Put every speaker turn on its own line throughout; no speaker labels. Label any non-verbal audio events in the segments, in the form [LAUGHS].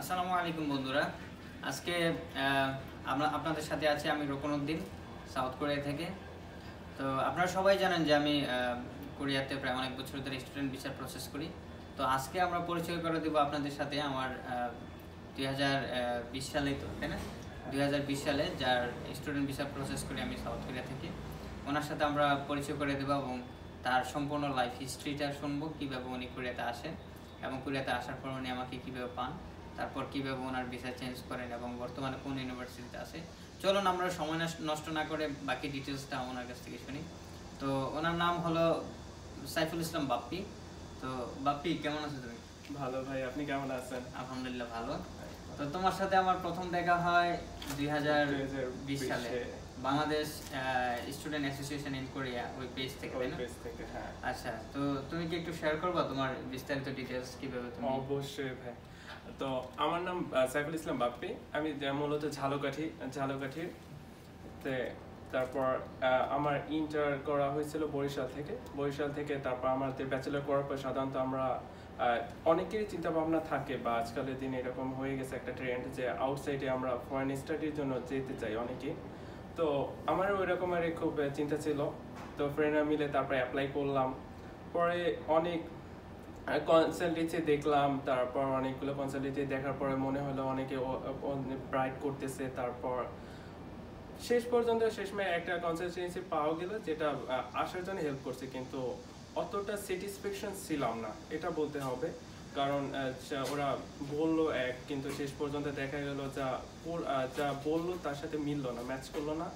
আসসালামু আলাইকুম বন্ধুরা। আজকে আমরা আপনাদের সাথে আছি আমি রোকনউদ্দিন সাউথ কোরিয়া থেকে। তো আপনারা সবাই জানেন যে আমি কোরিয়াতে প্রায় অনেক বছর ধরে স্টুডেন্ট ভিসার প্রসেস করি। তো আজকে আমরা পরিচয় করে দেবো আপনাদের সাথে আমার দুই হাজার বিশ সালে তো, তাই না? দুই হাজার বিশ সালে যার স্টুডেন্ট ভিসা প্রসেস করি আমি সাউথ কোরিয়া থেকে। ওনার সাথে আমরা পরিচয় করে দেবো এবং তার সম্পূর্ণ লাইফ হিস্ট্রিটা শুনব, কীভাবে উনি কোরিয়াতে আসেন এবং কোরিয়াতে আসার পর উনি আমাকে কীভাবে পান। তারপর কীভাবে ওনার ভিসা চেঞ্জ করেন এবং বর্তমানে কোন ইউনিভার্সিটিতে আছে। চলুন আমরা সময় নষ্ট- না করে বাকি ডিটেলসটা ওনার কাছ থেকে শুনি। তো ওনার নাম হলো সাইফুল ইসলাম বাপ্পি। তো বাপ্পি কেমন আছো তুমি?
ভালো ভাই আপনি কেমন আছেন?
আলহামদুলিল্লাহ ভালো। তো তোমার সাথে আমার প্রথম দেখা হয় দুই হাজার বিশ সালে। Bangladesh student association in Korea ওই পেজ থেকে তাই না?
হ্যাঁ।
আচ্ছা তো তুমি কি একটু শেয়ার করবা তোমার বিস্তারিত ডিটেলস কীভাবে তুমি?
অবশ্যই ভাই। তো আমার নাম সাইফুল ইসলাম বাপ্পি। আমি মূলত ঝালকাঠি ঝালকাঠির তে তারপর আমার ইন্টার করা হয়েছিল বরিশাল থেকে। বরিশাল থেকে তারপর আমাদের ব্যাচেলর করার পর সাধারণত আমরা অনেকেরই চিন্তা ভাবনা থাকে, বা আজকালের দিনে এরকম হয়ে গেছে একটা ট্রেন্ড যে আউটসাইডে আমরা ফরেন স্টাডির জন্য যেতে চাই অনেকেই। তো আমারও ওই রকমেরই খুব চিন্তা ছিল। তো ফ্রেন্ডরা মিলে তারপরে অ্যাপ্লাই করলাম। পরে অনেক কনসালটেন্সি দেখলাম, তারপর অনেকগুলো কনসালটেন্সি দেখার পরে মনে হলো অনেকে ব্রাইট করতেছে, তারপর শেষ পর্যন্ত শেষমেশ একটা কনসালটেন্সি পাওয়া গেল যেটা আসার জন্য হেল্প করছে, কিন্তু অতটা স্যাটিসফ্যাকশন ছিলাম না, এটা বলতে হবে। কারণ ওরা বলল এক, কিন্তু শেষ পর্যন্ত দেখা গেল যা যা বলল তার সাথে মিললো না ম্যাচ করল না,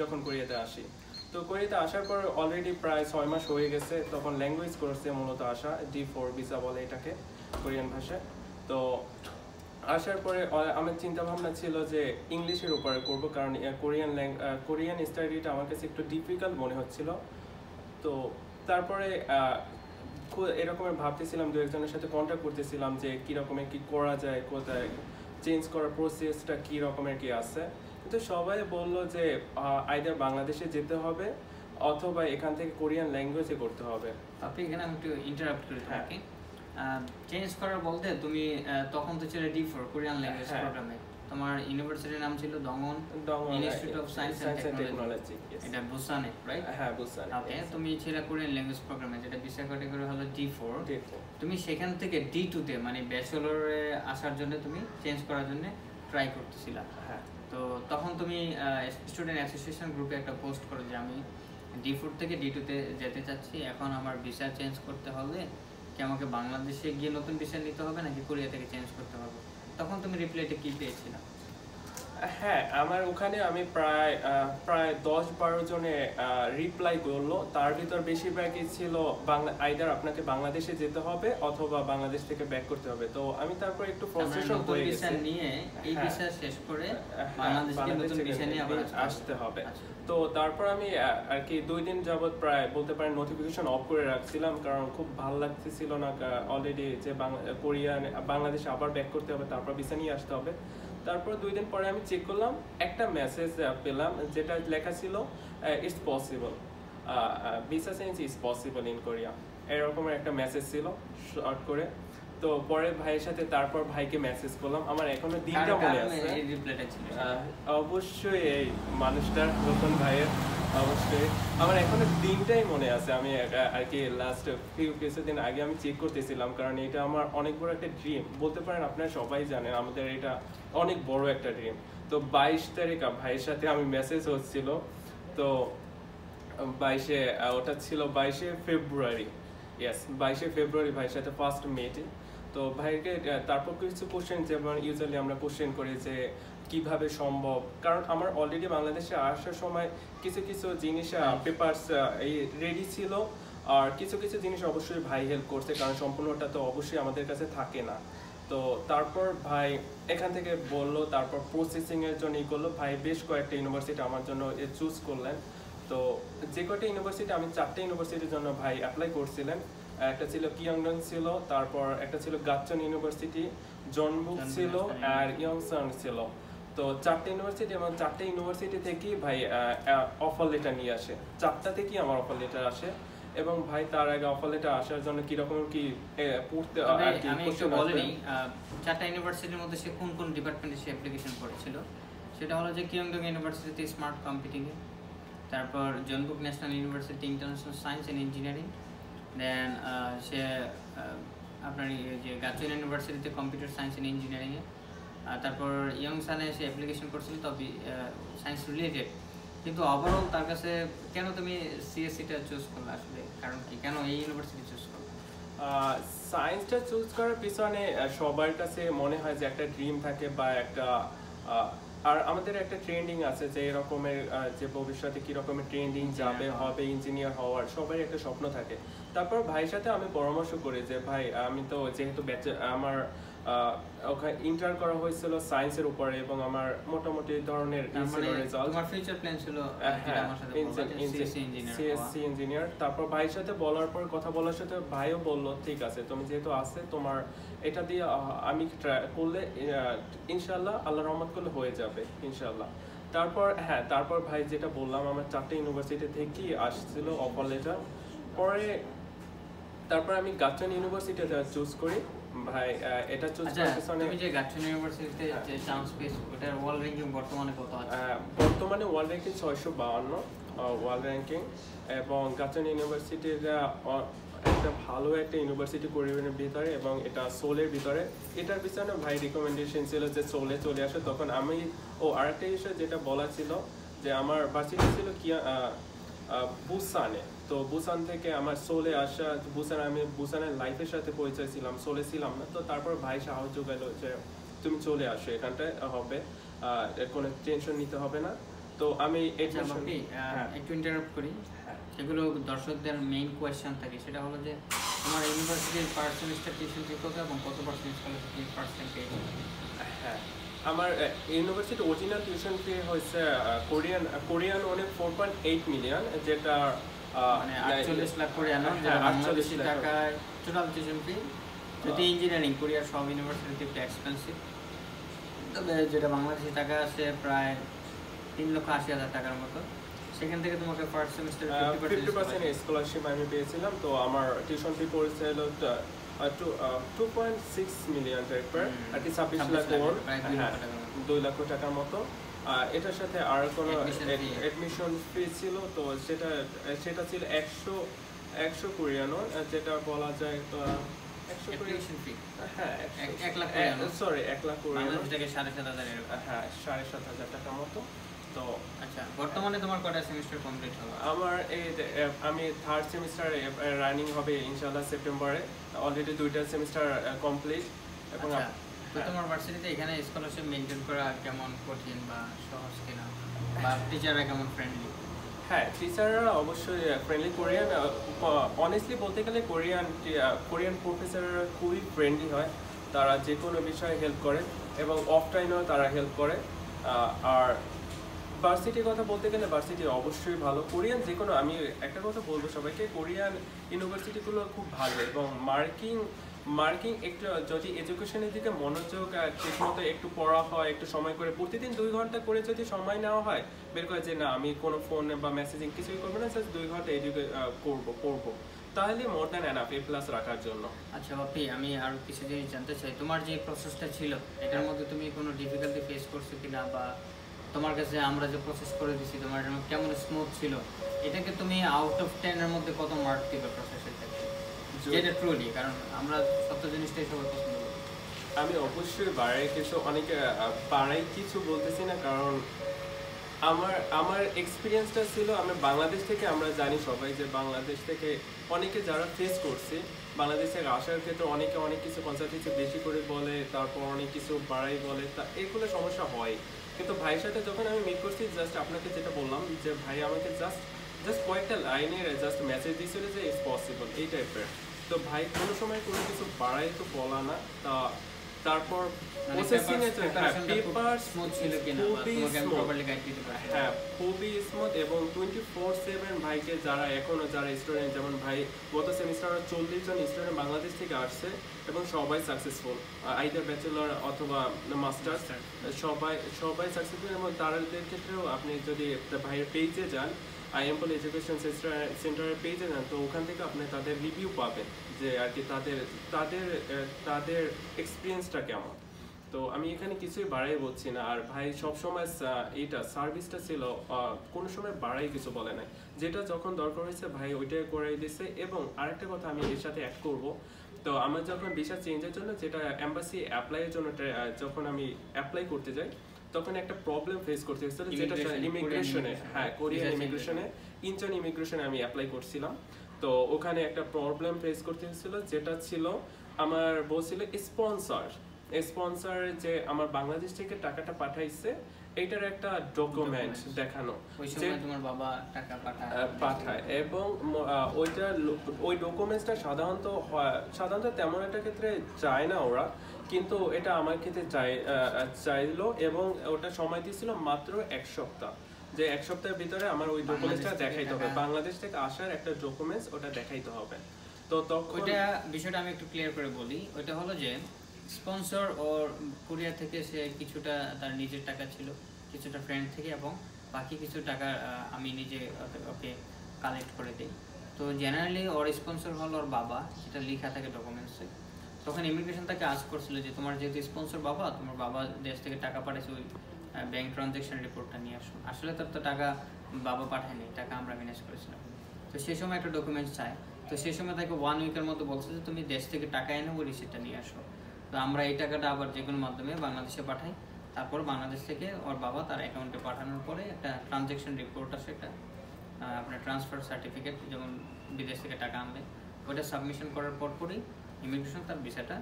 যখন কোরিয়াতে আসি। তো কোরিয়াতে আসার পর অলরেডি প্রায় ছয় মাস হয়ে গেছে, তখন ল্যাঙ্গুয়েজ কোর্সে মূলত আসা ডি ফোর ভিসা বলে এটাকে কোরিয়ান ভাষায়। তো আসার পরে আমার চিন্তা ভাবনা ছিল যে ইংলিশের উপরে করব, কারণ কোরিয়ান কোরিয়ান স্টাডিটা আমার কাছে একটু ডিফিকাল্ট মনে হচ্ছিল। তো তারপরে এরকমের ভাবতেছিলাম, দু একজনের সাথে কন্ট্যাক্ট করতেছিলাম যে কি কী করা যায়, কোথায় চেঞ্জ করার প্রসেসটা কী রকমের কি আছে। কিন্তু সবাই বলল যে আইদার বাংলাদেশে যেতে হবে অথবা এখান থেকে কোরিয়ান ল্যাঙ্গুয়েজে করতে হবে।
আপনি এখানে আমি একটু ইন্টারাপ্ট করি
হ্যাঁ।
তোমাকে চেঞ্জ করার বলতে তুমি তখন তো ছিল ডি ফোর কোরিয়ান ল্যাঙ্গুয়েজ
হ্যাঁ।
প্রোগ্রামে তোমার ইউনিভার্সিটির নাম ছিল
দমন,
institute of science and technology এটা বুসানে রাইট
হ্যাঁ বুঝছেন
ওকে তুমি ছিল কোরিয়ান ল্যাঙ্গুয়েজ প্রোগ্রামে যেটা বিশা ক্যাটাগরি হলো ডি ফোর তুমি সেখান থেকে ডি টু তে মানে ব্যাচেলরে আসার জন্য তুমি চেঞ্জ করার জন্য ট্রাই করতেছিলা।
হ্যাঁ।
তো তখন তুমি স্টুডেন্ট অ্যাসোসিয়েশন গ্রুপে একটা পোস্ট করো যে আমি ডি ফোর থেকে ডি টুতে যেতে চাচ্ছি। এখন আমার ভিসা চেঞ্জ করতে হবে কি আমাকে বাংলাদেশে গিয়ে নতুন ভিসা নিতে হবে নাকি কোরিয়া থেকে চেঞ্জ করতে হবে? তখন তুমি রিপ্লাইটা কী পেয়েছিলা?
হ্যাঁ আমার ওখানে আমি প্রায় প্রায় দশ বারো জনে রিপ্লাই করল। তার ভিতর বেশিরভাগই ছিল বাংলা আইদার আপনাকে বাংলাদেশে যেতে হবে অথবা বাংলাদেশ থেকে ব্যাক করতে হবে। তো আমি তারপর একটু হয়ে
ভিসা নিয়ে এই
হ্যাঁ।
ভিসা শেষ করে
হ্যাঁ,
বাংলাদেশ গিয়ে
বাংলাদেশ
নতুন ভিসা নিয়ে আবার
আসতে হবে।
আচ্ছা।
তো তারপর আমি আর কি দুই দিন যাবত প্রায় বলতে পারেন নোটিফিকেশন অফ করে রাখছিলাম কারণ খুব ভালো লাগতেছিল না অলরেডি যে কোরিয়ান বাংলাদেশে আবার ব্যাক করতে হবে তারপর ভিসা নিয়ে আসতে হবে। তারপর দুই দিন পরে আমি চেক করলাম একটা মেসেজ পেলাম যেটা লেখা ছিল it's possible visa change is possible in Korea এরকমের একটা মেসেজ ছিল শর্ট করে। তো পরে ভাইয়ের সাথে তারপর ভাইকে মেসেজ করলাম। আমার এখনও দিনটা
বলে
মনে আছে। অবশ্যই এই মানুষটার নতুন ভাইয়ের। আমার দিনটাই মনে আছে। আমি আর কি লাস্ট ফিউ কিছুদিন আগে আমি চেক করতেছিলাম, কারণ এটা আমার অনেক বড় একটা ড্রিম বলতে পারেন আপনারা সবাই জানেন, আমাদের এটা অনেক বড় একটা ড্রিম তো বাইশ তারিখ ভাইয়ের সাথে আমি মেসেজ হচ্ছিল। তো বাইশে ওটা ছিল বাইশে ফেব্রুয়ারি। ইয়েস বাইশে ফেব্রুয়ারি ভাইয়ের সাথে ফার্স্ট মেটে তো ভাইকে তারপর কিছু কোশ্চেন যেমন ইউজুয়ালি আমরা কোশ্চেন করি যে কীভাবে সম্ভব? কারণ আমার অলরেডি বাংলাদেশে আসার সময় কিছু কিছু জিনিস পেপারস এই রেডি ছিল। আর কিছু কিছু জিনিস অবশ্যই ভাই হেল্প করছে কারণ সম্পূর্ণটা তো অবশ্যই আমাদের কাছে থাকে না। তো তারপর ভাই এখান থেকে বলল তারপর প্রসেসিং এর জন্য ই করল। ভাই বেশ কয়েকটা ইউনিভার্সিটি আমার জন্য এ চুজ করলেন। তো যে কয়টা ইউনিভার্সিটি আমি চারটে ইউনিভার্সিটির জন্য ভাই অ্যাপ্লাই করছিলেন। একটা ছিল কিয়ংডন ছিল তারপর একটা ছিল গাচ্চন ইউনিভার্সিটি জনবুক
জনবুক
ছিল আর ইয়ংসন ছিল। তো চারটে ইউনিভার্সিটি এবং চারটে ইউনিভার্সিটি থেকেই ভাই অফার লেটার নিয়ে আসে চারটা থেকেই আমার অফার লেটার আসে এবং ভাই তার আগে অফার লেটার আসার জন্য কীরকম কি পড়তে আর কি
আমি একটু
question
বলে
আসবে?
নিই আহ, চারটা ইউনিভার্সিটির মধ্যে সে কোন কোন ডিপার্টমেন্টে সে অ্যাপ্লিকেশন করেছিল সেটা হলো যে কিয়ংডং ইউনিভার্সিটিতে স্মার্ট কম্পিউটিংয়ে তারপর Jeonbuk national university international science and engineering then সে আপনার যে গাচুন ইউনিভার্সিটিতে কম্পিউটার সায়েন্স অ্যান্ড ইঞ্জিনিয়ারিংয়ে তারপর ইয়ংসানে সে অ্যাপ্লিকেশন করছিল তবে সায়েন্স রিলেটেড কিন্তু ওভারঅল তার কাছে কেন তুমি সিএসসিটা চুজ করলে আসলে? কারণ কি? কেন এই ইউনিভার্সিটি চুজ করলে?
সায়েন্সটা চুজ করার পিছনে সবার কাছে মনে হয় যে একটা ড্রিম থাকে বা একটা আর আমাদের একটা ট্রেন্ডিং আছে যে এরকমের যে ভবিষ্যতে কি রকমের ট্রেন্ডিং যাবে হবে ইঞ্জিনিয়ার হওয়ার সবারই একটা স্বপ্ন থাকে। তারপর ভাইয়ের সাথে আমি পরামর্শ করি যে ভাই আমি তো যেহেতু আমার ওখানে ইন্টার করা হয়েছিল সায়েন্সের উপরে এবং আমার মোটামুটি ধরনের
মানে
রেজাল্ট
তোমার ফিউচার প্ল্যান ছিল
হ্যাঁ,
সিএসসি ইঞ্জিনিয়ার
তারপর ভাইয়ের সাথে বলার পর কথা বলার সাথে ভাইও বলল ঠিক আছে তুমি যেহেতু আছে তোমার এটা দিয়ে আমি করলে ইনশাল্লাহ আল্লাহ রহমত করলে হয়ে যাবে ইনশাল্লাহ তারপর হ্যাঁ তারপর ভাই যেটা বললাম আমার চারটে ইউনিভার্সিটি থেকেই আসছিল অফার লেটার পরে তারপর আমি গাচন ইউনিভার্সিটিতে চুজ করি। ভাই এটা চুজ
আচ্ছা
করার
তুমি যে গাটন ইউনিভার্সিটিতে যে চান্স পেয়েছ ওটার ওয়ার্ল্ড র্যাঙ্কিং বর্তমানে কত আছে?
বর্তমানে ওয়ার্ল্ড র্যাঙ্কিং ছয়শো বাউন্ন ওয়ার্ল্ড র্যাঙ্কিং এবং গাচন ইউনিভার্সিটিটা একটা ভালো একটা ইউনিভার্সিটি পরিবারের ভিতরে এবং এটা সোলের ভিতরে। এটার পিছনে ভাই রিকমেন্ডেশন ছিল যে সোলে চলে আসে। তখন আমি ও আরেকটা বিষয় যেটা বলা ছিল যে আমার ভার্সিটি ছিল কি বুসানে। তো বুসান থেকে আমার সোলে আসা বুসান আমি বুসানের লাইফের সাথে পরিচয় ছিলাম সোলে ছিলাম না। তো তারপর ভাই সাহস যোগাইলো যে তুমি চলে আসো এখানটায় হবে। এর কোনো টেনশন নিতে হবে না। তো আমি
আচ্ছা
হ্যাঁ,
একটু ইন্টারাপ্ট করি।
হ্যাঁ।
সেগুলো দর্শকদের মেইন কোয়েশ্চেন থাকে। সেটা হলো যে তোমার ইউনিভার্সিটির টিউশন কত এবং কত পার্সেন্ট স্কলারশিপ পার্সেন্ট পেয়েছ?
হ্যাঁ। আমার ইউনিভার্সিটি অরিজিনাল টিউশন ফি হয়েছে কোরিয়ান কোরিয়ান অনেক ফোর পয়েন্ট এইট মিলিয়ন যেটা
মানে আটচল্লিশ লাখ করে আনো
হ্যাঁ,
যেটা বাংলাদেশি টাকায় টোটাল টিউশন ফি যদি ইঞ্জিনিয়ারিং কোরিয়ার সব ইউনিভার্সিটিতে একটু এক্সপেন্সিভ তবে যেটা বাংলাদেশি টাকা আছে প্রায় তিন লক্ষ আশি হাজার টাকার মতো। সেখান থেকে তোমাকে first semester
fifty percent scholarship আমি পেয়েছিলাম তো আমার টিউশন ফি পড়েছিল টু পয়েন্ট সিক্স মিলিয়ন টাইপের আর কি ছাব্বিশ লাখ
প্রায় দুই
হ্যাঁ
লক্ষ টাকার মতো।
এটার সাথে আর কোনো অ্যাডমিশন ফি ছিল তো সেটা সেটা ছিল একশো একশো কোরিয়ানো যেটা বলা যায় তো একশো হ্যাঁ। সরি এক লাখ কোরিয়ানো
সাড়ে সাত হাজার
হ্যাঁ সাড়ে সাত হাজার টাকার মতো তো
আচ্ছা বর্তমানে তোমার কটা সেমিস্টার কমপ্লিট হলো?
আমার এই আমি থার্ড সেমিস্টার রানিং হবে ইনশাআল্লাহ সেপ্টেম্বরে। অলরেডি দুইটা সেমিস্টার কমপ্লিট এবং
আচ্ছা। তো। তোমার ভার্সিটিতে এখানে স্কলারশিপ মেনটেন করা কেমন কঠিন বা সহজ কিনা? বা টিচাররা কেমন ফ্রেন্ডলি
হ্যাঁ টিচাররা অবশ্যই ফ্রেন্ডলি কোরিয়ান অনেস্টলি বলতে গেলে কোরিয়ান কোরিয়ান প্রফেসররা খুবই ফ্রেন্ডলি হয়। তারা যে কোনো বিষয়ে হেল্প করে এবং অফ টাইমেও তারা হেল্প করে। আর ভার্সিটির কথা বলতে গেলে ভার্সিটি অবশ্যই ভালো। কোরিয়ান যে কোনো আমি একটা কথা বলব সবাইকে কোরিয়ান ইউনিভার্সিটিগুলো খুব ভালো এবং মার্কিং মার্কিং একটু, যদি এডুকেশনের দিকে মনোযোগ আর ঠিকমতো একটু পড়া হয়, একটু সময় করে, প্রতিদিন দুই ঘণ্টা করে যদি সময় নেওয়া হয়, বের করে যে না, আমি কোনো ফোন বা মেসেজিং কিছুই করব না দুই ঘণ্টা এডুকে করব, পড়ব। তাহলে more than enough A plus রাখার জন্য।
আচ্ছা বাপি আমি আরও কিছু জিনিস জানতে চাই। তোমার যে প্রসেসটা ছিল, এটার মধ্যে তুমি কোনো ডিফিকাল্টি ফেস করছ কিনা? বা তোমার কাছে আমরা যে প্রসেস করে দিছি, তোমার কেমন স্মুথ ছিল? এটাকে তুমি আউট অফ টেনের মধ্যে কত মার্ক দিবে প্রসেসের
যদি-
যেটা ট্রুলি কারণ আমরা সত্য জিনিসটাই সবাই পছন্দ করি।
আমি অবশ্যই বাড়াই কিছু অনেকে বাড়াই কিছু বলতেছি না, কারণ আমার আমার এক্সপিরিয়েন্সটা ছিল, আমি বাংলাদেশ থেকে আমরা জানি সবাই যে বাংলাদেশ থেকে অনেকে যারা ফেস করছে বাংলাদেশ আসার ক্ষেত্রে অনেকে অনেক কিছু কনসালটেন্সি বেশি করে বলে, তারপর অনেক কিছু বাড়াই বলে, তা এগুলো সমস্যা হয়। কিন্তু ভাইয়ের সাথে যখন আমি মিট করছি জাস্ট আপনাকে যেটা বললাম যে ভাই আমাকে জাস্ট জাস্ট কয়েকটা লাইনের জাস্ট মেসেজ দিয়েছিল যে ইটস পসিবল এই টাইপের তো ভাই কোনো সময় কোনো কিছু বাড়াই তো বলা না। তা তারপর
মানে
প্রসেসিং এর পেপার
স্মুথ ছিল কিনা। প্রপারলি গাইড দিতে পারছি।
হ্যাঁ খুবই স্মুথ এবং টোয়েন্টি ফোর সেভেন ভাইকে যারা এখনও যারা স্টুডেন্ট যেমন ভাই গত সেমিস্টারে চল্লিশ জন স্টুডেন্ট বাংলাদেশ থেকে আসছে এবং সবাই সাকসেসফুল আইদার ব্যাচেলর অথবা মাস্টার্স সবাই সবাই সাকসেসফুল এবং তাদের ক্ষেত্রেও আপনি যদি ভাইয়ের পেজে যান আইএমপল এডুকেশন সেন্টারের পেজে যান, তো ওখান থেকে আপনি তাদের রিভিউ পাবেন যে আর কি তাদের তাদের তাদের এক্সপিরিয়েন্সটা কেমন। তো আমি এখানে কিছুই বাড়াই বলছি না, আর ভাই সবসময় এইটা সার্ভিসটা ছিল কোনো সময় বাড়াই কিছু বলে নাই। যেটা যখন দরকার হয়েছে ভাই ওইটাই করাই দিছে এবং আরেকটা কথা আমি এর সাথে অ্যাড করব, তো আমার যখন ভিসা চেঞ্জের জন্য যেটা এম্বাসি অ্যাপ্লাইয়ের জন্য যখন আমি অ্যাপ্লাই করতে যাই তখন একটা প্রবলেম ফেস করতে হয়েছিল যেটা ইমিগ্রেশনে হ্যাঁ কোরিয়ান ইমিগ্রেশনে ইন্টার্ন ইমিগ্রেশনে আমি অ্যাপ্লাই করছিলাম। তো ওখানে একটা প্রবলেম ফেস করতে হয়েছিল যেটা ছিল আমার বলছিল স্পন্সর স্পন্সর যে আমার বাংলাদেশ থেকে টাকাটা পাঠাইছে এটার একটা ডকুমেন্ট দেখানো। যে
তোমার বাবা টাকা পাঠায়।
পাঠায়। এবং ওইটা ওই ডকুমেন্টসটা সাধারণত সাধারণত তেমন একটা ক্ষেত্রে চায় না ওরা। কিন্তু এটা আমার ক্ষেত্রে চাই চাইলো এবং ওটা সময় দিয়েছিল মাত্র এক সপ্তাহ। যে এক সপ্তাহের ভিতরে আমার ওই ডকুমেন্টসটা দেখাইতে হবে। বাংলাদেশ থেকে আসার একটা ডকুমেন্টস ওটা দেখাইতে হবে। তো তখন
ওইটা বিষয়টা আমি একটু ক্লিয়ার করে বলি। হলো যে স্পন্সর ও কোরিয়া থেকে সে কিছুটা তার নিজের টাকা ছিল কিছুটা ফ্রেন্ড থেকে এবং বাকি কিছু টাকা আমি নিজে ওকে- ওকে কালেক্ট করে দিই। তো জেনারেলি ওর স্পন্সর হলো ওর বাবা। সেটা লেখা থাকে ডকুমেন্টসে তখন ইমিগ্রেশন তাকে আজ করছিল যে তোমার যেহেতু স্পন্সর বাবা, তোমার বাবা দেশ থেকে টাকা পাঠাইছে ওই ব্যাংক ট্রানজ্যাকশন রিপোর্টটা নিয়ে আসুন আসলে তার তো টাকা বাবা পাঠায়নি, টাকা আমরা ম্যানেজ করেছিলাম। তো সেই সময় একটা ডকুমেন্টস চায়। তো সেই সময় তাকে ওয়ান উইকের মতো বলছে যে তুমি দেশ থেকে টাকা এনে ওই রিসিপ্টটা নিয়ে আসো। তো আমরা এই টাকাটা আবার যে কোনো মাধ্যমে বাংলাদেশে পাঠাই। তারপর বাংলাদেশ থেকে ওর বাবা তার অ্যাকাউন্টে পাঠানোর পরে একটা ট্রানজ্যাকশন রিপোর্ট আছে একটা আপনার ট্রান্সফার সার্টিফিকেট যেমন বিদেশ থেকে টাকা আনবে। ওটা সাবমিশন করার পর পরই ইমিগ্রেশন তার ভিসাটা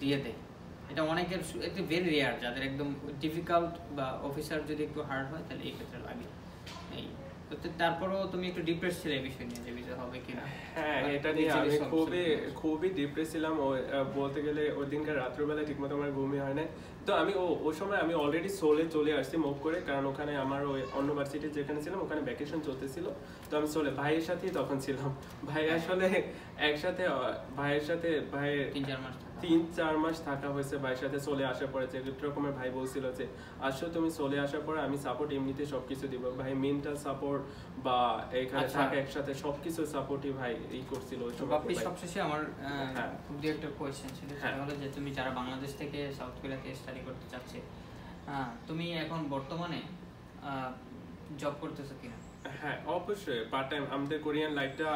দিয়ে দেয়। এটা অনেকের একটু ভেরি রেয়ার যাদের একদম ডিফিকাল্ট বা অফিসার যদি একটু হার্ড হয়, তাহলে এই ক্ষেত্রে লাগে এই তো তো তুমি একটু ডিপ্রেস ছিলে এই বিষয় নিয়ে যে হবে কিনা?
হ্যাঁ এটা নিয়ে আমি খুবই খুবই ডিপ্রেস ছিলাম। ও বলতে গেলে ওই দিনকার রাত্রিবেলা ঠিকমতো আমার ঘুমই হয় না তো আমি ও ওই সময় আমি অলরেডি সোলে চলে আসছি মুভ করে কারণ ওখানে আমার ওই অন্য ভার্সিটি যেখানে ছিলাম ওখানে ভ্যাকেশন চলতেছিল। তো আমি সোলে ভাইয়ের সাথেই তখন ছিলাম। ভাই আসলে একসাথে ভাইয়ের সাথে ভাইয়ের
তিন চার মাস।
তিন চার মাস থাকা হয়েছে ভাইয়ের সাথে চলে আসার পরে যে রকমের ভাই বলছিল যে আসো তুমি চলে আসার পরে আমি সাপোর্ট এমনিতে সবকিছু দিব ভাই মেন্টাল সাপোর্ট বা এখানে
আচ্ছা।
থাকা একসাথে সবকিছু সাপোর্টই ভাই এই করছিল
বাপ্পি। সবশেষে আমার
হ্যাঁ।
খুব দু একটা কোয়েশ্চেন ছিল সেটা
হ্যাঁ।
হলো যে তুমি যারা বাংলাদেশ থেকে সাউথ কোরিয়াতে স্টাডি করতে চাচ্ছে তুমি এখন বর্তমানে জব করতেছো কিনা
হ্যাঁ অবশ্যই পার্ট টাইম আমাদের কোরিয়ান লাইফটা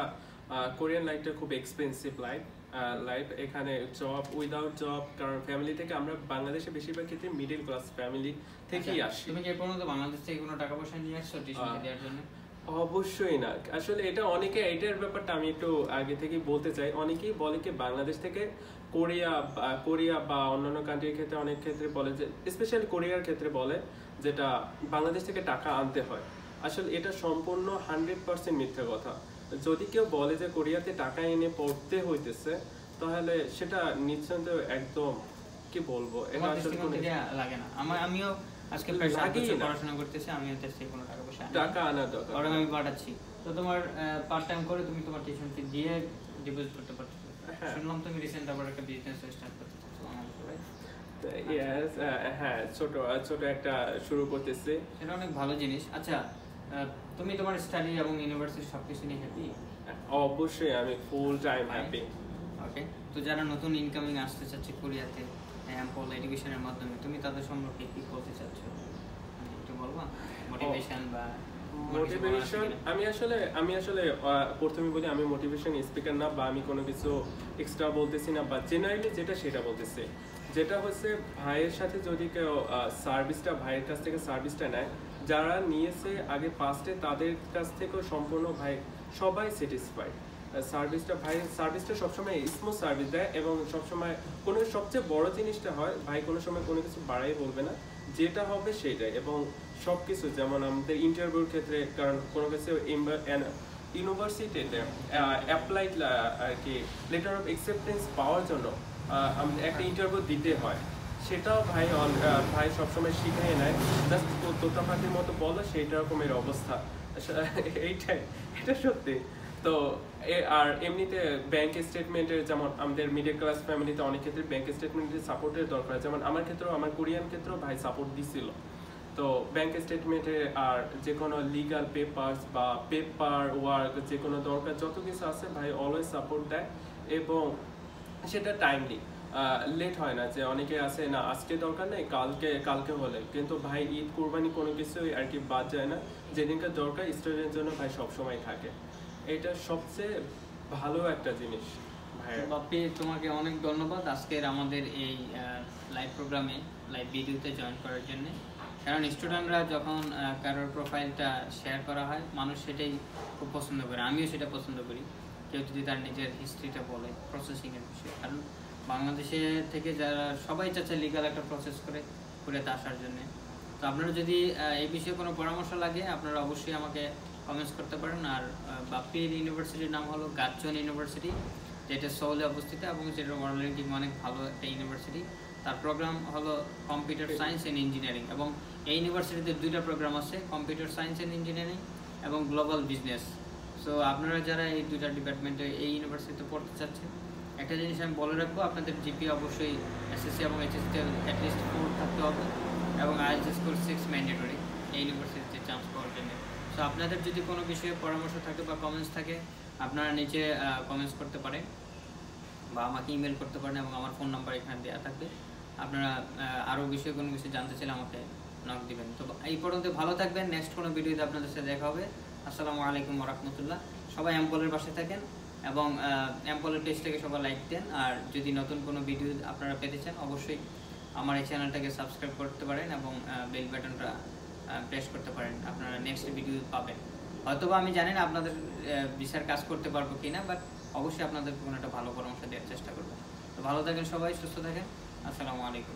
কোরিয়ান লাইফটা খুব এক্সপেন্সিভ লাইফ লাইফ এখানে জব উইদাউট জব কারণ ফ্যামিলি থেকে আমরা বাংলাদেশে বেশিরভাগ ক্ষেত্রে মিডিল ক্লাস ফ্যামিলি থেকেই
আচ্ছা,
আসি।
তুমি কি পর্যন্ত বাংলাদেশ থেকে কোনো টাকা পয়সা নিয়ে আসছো টিউশন দেওয়ার জন্য?
অবশ্যই না। আসলে এটা অনেকে এটার ব্যাপারটা আমি একটু আগে থেকে বলতে চাই। অনেকেই বলে কি বাংলাদেশ থেকে কোরিয়া কোরিয়া বা অন্যান্য কান্ট্রির ক্ষেত্রে অনেক ক্ষেত্রে বলে যে স্পেশালি কোরিয়ার ক্ষেত্রে বলে যেটা বাংলাদেশ থেকে টাকা আনতে হয়। আসলে এটা সম্পূর্ণ হান্ড্রেড পার্সেন্ট মিথ্যা কথা। যদি কেউ বলে যে কোরিয়াতে টাকা এনে পড়তে হইতেছে তাহলে সেটা নিঃসন্দেহ একদম কি বলব? এটা আসলে
লাগে না। আমার আমিও আজকে। পড়াশোনা করতেছি আমিও দেশ কোনো টাকা পয়সা
টাকা আনার দরকার
আমি পাঠাচ্ছি। তো তোমার পার্ট টাইম করে তুমি তোমার টিউশন ফি দিয়ে ডিপোজিট করতে পারছ
হ্যাঁ।
শুনলাম তুমি রিসেন্ট আবার একটা বিজনেস স্টার্ট করতে চাচ্ছো
আহ, হ্যাঁ ছোট ছোট একটা শুরু করতেছি।
সেটা অনেক ভালো জিনিস। আচ্ছা তুমি তোমার স্টাডি এবং ইউনিভার্সিটি সবকিছু নিয়ে হ্যাপি
অবশ্যই আমি ফুল টাইম হ্যাপি
ওকে তো যারা নতুন ইনকামিং আসতে চাচ্ছে কোরিয়াতে অ্যাম্পল এডুকেশনের মাধ্যমে তুমি তাদের সম্পর্কে কি বলতে চাচ্ছ? একটু বলবা? মোটিভেশন বা
মোটিভেশন আমি আসলে আমি আসলে প্রথমে বলি আমি মোটিভেশন স্পিকার না বা আমি কোনো কিছু এক্সট্রা বলতেছি না বা জেনারেলি যেটা সেটা বলতেছি। যেটা হচ্ছে ভাইয়ের সাথে যদি কেউ সার্ভিসটা ভাইয়ের কাছ থেকে সার্ভিসটা নেয় যারা নিয়েছে আগে ফার্স্টে তাদের কাছ থেকেও সম্পূর্ণ ভাই সবাই স্যাটিসফাইড সার্ভিসটা ভাই সার্ভিসটা সবসময় স্মুথ সার্ভিস দেয় এবং সবসময় কোনো সবচেয়ে বড় জিনিসটা হয়, ভাই কোনো সময় কোনো কিছু বাড়াই বলবে না। যেটা হবে সেটাই এবং সব কিছু যেমন আমাদের ইন্টারভিউর ক্ষেত্রে, কারণ কোনো কিছু ইউনিভার্সিটিতে অ্যাপ্লাইড আর কি লেটার অফ অ্যাকসেপ্টেন্স পাওয়ার জন্য একটা ইন্টারভিউ দিতে হয়। সেটাও ভাই ভাই সবসময় শিখাই নেয়। জাস্ট তোতা পাখির মতো বলো, সেইটা রকমের অবস্থা। [LAUGHS] এইটাই, এটা সত্যি। তো আর এমনিতে ব্যাংক স্টেটমেন্টের যেমন আমাদের মিডল ক্লাস ফ্যামিলিতে অনেক ক্ষেত্রে ব্যাংক স্টেটমেন্টের সাপোর্টের দরকার যেমন আমার ক্ষেত্রেও, আমার কোরিয়ান ক্ষেত্রেও ভাই সাপোর্ট দিছিল। তো ব্যাংক স্টেটমেন্টে আর যে কোনো লিগাল পেপারস বা পেপার ওয়ার্ক যে কোনো দরকার, যত কিছু আছে ভাই অলওয়েজ সাপোর্ট দেয় এবং সেটা টাইমলি লেট হয় না, যে অনেকে আছে, না, আজকে দরকার নেই, কালকে কালকে হলে। কিন্তু ভাই, ঈদ, কোরবানি কোনো কিছুই আর কি বাদ যায় না। যেদিনকে দরকার স্টুডেন্টের জন্য ভাই সবসময় থাকে। এটা সবচেয়ে ভালো একটা জিনিস
বাপ্পি, তোমাকে অনেক ধন্যবাদ আজকের আমাদের এই লাইভ প্রোগ্রামে লাইভ ভিডিওতে জয়েন করার জন্য। কারণ স্টুডেন্টরা যখন কারোর প্রোফাইলটা শেয়ার করা হয়, মানুষ সেটাই খুব পছন্দ করে। আমিও সেটা পছন্দ করি, কেউ যদি তার নিজের হিস্ট্রিটা বলে প্রসেসিংয়ের বিষয়ে। কারণ বাংলাদেশে থেকে যারা সবাই চাচ্ছে লিগাল একটা প্রসেস করে কুরিয়াতে আসার জন্য। তো আপনারা যদি এই বিষয়ে কোনো পরামর্শ লাগে আপনারা অবশ্যই আমাকে কমেন্টস করতে পারেন। আর আহ, বাপ্পির ইউনিভার্সিটির নাম হলো গাচ্চন ইউনিভার্সিটি যেটা সৌলে অবস্থিত এবং যেটা ওয়ার্ল্ড র্যাঙ্কিং অনেক ভালো একটা ইউনিভার্সিটি তার প্রোগ্রাম হলো কম্পিউটার সায়েন্স অ্যান্ড ইঞ্জিনিয়ারিং এবং এই ইউনিভার্সিটিতে দুইটা প্রোগ্রাম আছে কম্পিউটার সায়েন্স অ্যান্ড ইঞ্জিনিয়ারিং এবং গ্লোবাল বিজনেস সো আপনারা যারা এই দুইটা ডিপার্টমেন্টে এই ইউনিভার্সিটিতে পড়তে চাচ্ছেন একটা জিনিস আমি বলে রাখব আপনাদের জিপি অবশ্যই এসএসসি এবং এইচএসসি অ্যাটলিস্ট ফোর থাকতে হবে এবং আইএলস স্কোর সিক্স ম্যান্ডেটরি এই ইউনিভার্সিটিতে চান্স পাওয়ার জন্য। সো আপনাদের যদি কোনো বিষয়ে পরামর্শ থাকে বা কমেন্টস থাকে আপনারা নিচে কমেন্টস করতে পারেন বা আমাকে ইমেল করতে পারেন এবং আমার ফোন নাম্বার এখানে দেওয়া থাকবে। আপনারা আহ, আরও বিষয়ে কোনো কিছু জানতে চাইলে আমাকে নক দিবেন। তো এই পর্যন্ত ভালো থাকবেন নেক্সট কোনো ভিডিওতে আপনাদের সাথে দেখা হবে। আসসালামু আলাইকুম রহমতুল্লাহ। সবাই অ্যাম্পলের পাশে থাকেন। এবং অ্যাম্পলের পেজটাকে সবাই লাইক দেন। আর যদি নতুন কোনো ভিডিও আপনারা পেতে চান, অবশ্যই আমার এই চ্যানেলটাকে সাবস্ক্রাইব করতে পারেন এবং বেল বাটনটা প্রেস করতে পারেন। আপনারা নেক্সট ভিডিও পাবেন। হয়তোবা আমি জানি না আপনাদের বিচার কাজ করতে পারব কিনা বাট অবশ্যই আপনাদের কোনো একটা ভালো পরামর্শ দেওয়ার চেষ্টা করব। তো ভালো থাকেন সবাই, সুস্থ থাকেন। আসসালামু আলাইকুম।